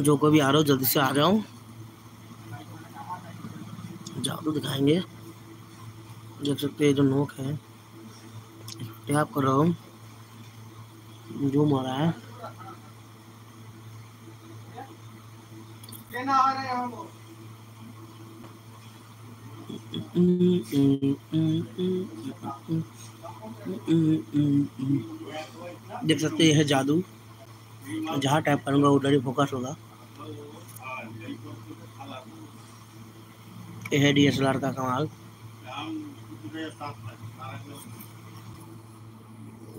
जो कोई भी आ रहा हो, जल्दी से आ जाओ। जादू दिखाएँगे। देख सकते हैं जो नोक है टैप कर रहा हूँ? जो मारा है। देख सकते हैं जादू। जहाँ टाइप करूँगा उधर ही फोकस होगा। ये है डीएसएलआर का कमाल।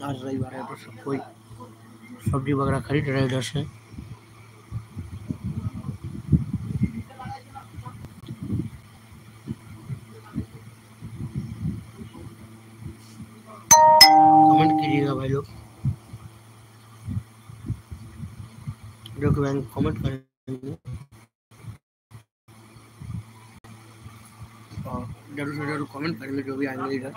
आज रविवार है तो सब कोई सब्ज़ी वगैरह खरीद रहे इधर से। कमेंट कीजिएगा भाई लोग। जो कि बैंक कमेंट करेंगे ज़रूर से ज़रूर कमेंट करेंगे जो भी आएँगे इधर।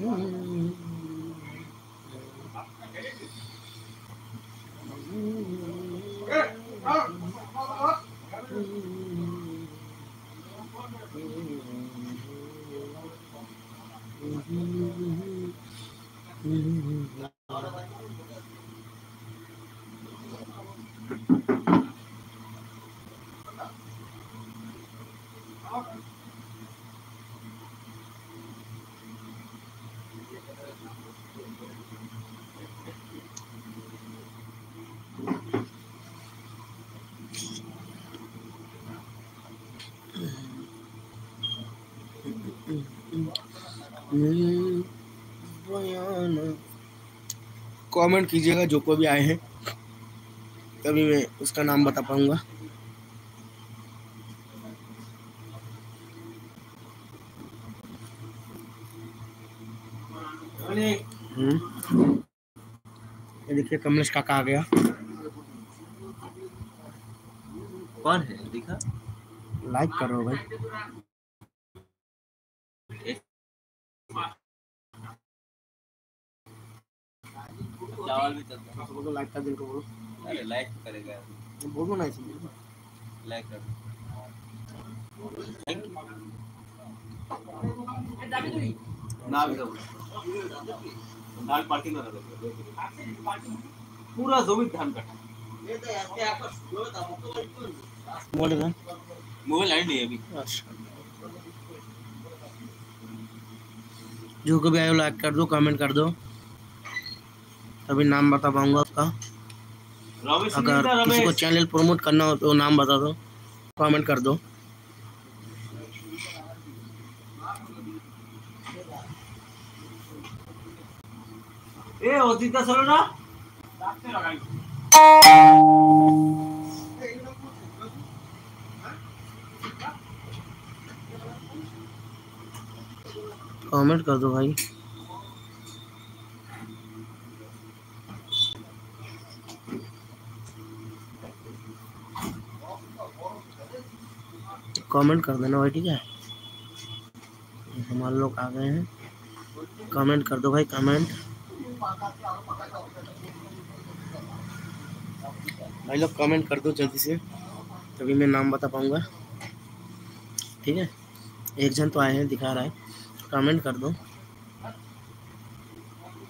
Mm-hmm. Mm, bueno. कमेंट कीजिएगा जो कोई भी आए हैं। तभी मैं उसका नाम बता पाऊँगा। हम्म। ये देखिए कमलेश काका आ गया। कौन है? दिखा। लाइक करो भाई। चावल भी चलता है। बोलो लाइक कर दिन को बोलो। अरे लाइक करेगा। बोलो ना इसमें लाइक कर। ना भी सब धान पार्टी में पूरा ज़मीन धान कटा बोलेगा मोबाइल आई नहीं है अभी। अच्छा। जो कभी आयो लाइक कर दो कमेंट कर दो। तभी नाम बता पाऊंगा उसका रमेश अगर नहीं था, किसी को रमेश चैनल प्रमोट करना हो तो नाम बता दो कमेंट कर दो ए অজিতা চলো না कमेंट कर दो भाई कमेंट कर देना भाई, ठीक है? हमारे लोग आ गए हैं। कमेंट कर दो भाई कमेंट भाई लोग कमेंट कर दो जल्दी से, तभी मैं नाम बता पाऊँगा। ठीक है? एक जन तो आए हैं, दिखा रहा है। कमेंट कर दो।